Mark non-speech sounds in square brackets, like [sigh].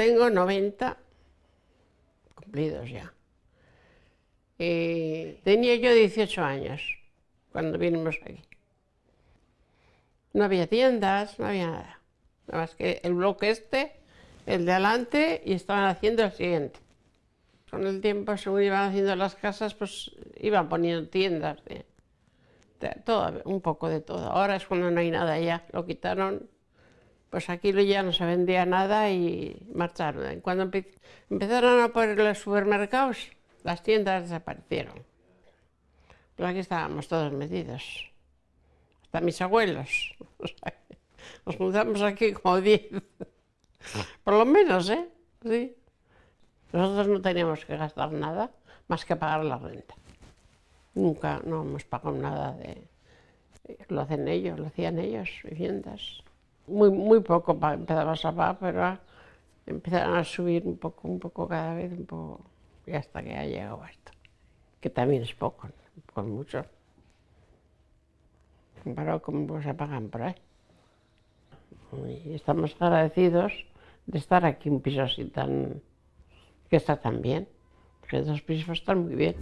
tengo 90 cumplidos ya. Y tenía yo 18 años cuando vinimos aquí. No había tiendas, no había nada. Nada más que el bloque este, el de adelante, y estaban haciendo el siguiente. Con el tiempo, según iban haciendo las casas, pues iban poniendo tiendas de todo, un poco de todo. Ahora es cuando no hay nada ya, lo quitaron. Pues aquí ya no se vendía nada y marcharon. Cuando empe- empezaron a poner los supermercados, las tiendas desaparecieron. Pero aquí estábamos todos metidos, hasta mis abuelos. [laughs] Nos juntamos aquí como 10, [laughs] por lo menos, ¿eh? Sí. Nosotros no teníamos que gastar nada más que pagar la renta. Nunca no hemos pagado nada de... Lo hacen ellos, lo hacían ellos, viviendas. Muy, muy poco pa- empezamos a pagar, pero empezaron a subir un poco, un poco cada vez, un poco, y hasta que ha llegado esto. Que también es poco, ¿no? con mucho. Comparado con cómo se pagan por ahí. Estamos agradecidos de estar aquí un piso así tan... que está tan bien. Porque dos pisos están muy bien.